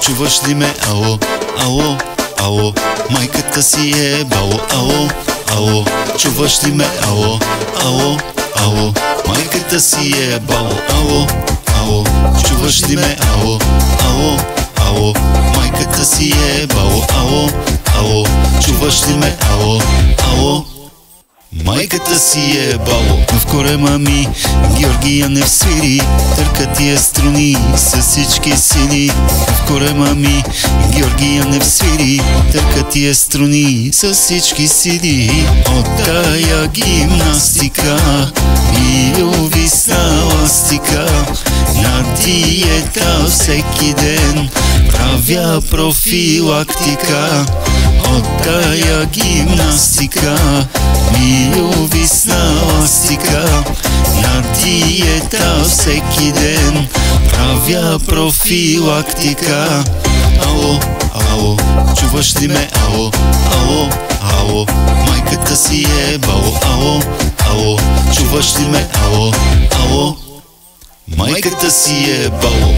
чуваш ли ме, ало, ало, ало, майката си е бало, ало, ало, чуваш ли ме, ало, ало, ало, майката си е бало, ало, ало, чуваш ли ме, ало, ало, ало, майката си е бало, ало, ало, чуваш ли ме, ало, ало, Майката си е бало В корема ми Георгия не свири Търка тия струни с всички сили В корема ми. Георгия не свири Търка тия струни с всички сили. От тая гимнастика И увисна ластика На диета всеки ден Правя профилактика От тая гимнастика ми увисна ластика На диета всеки ден Правя профилактика Ало, ало, чуваш ли ме? Ало, ало, ало Майката си е бало Ало, ало, чуваш ли ме? Ало, ало Майката си е бало